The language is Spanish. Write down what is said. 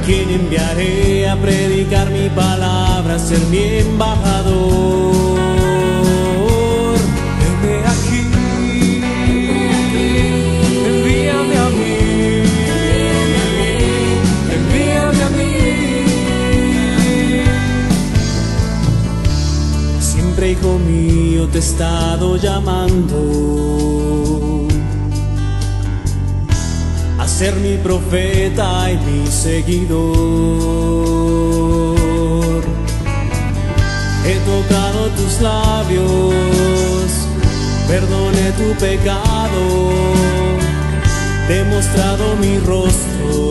¿A quién enviaré a predicar mi palabra, ser mi embajador? Venme aquí, envíame a mí, envíame a mí. Siempre, hijo mío, te he estado llamando. Ser mi profeta y mi seguidor. He tocado tus labios, perdoné tu pecado, mi rostro y mi amor.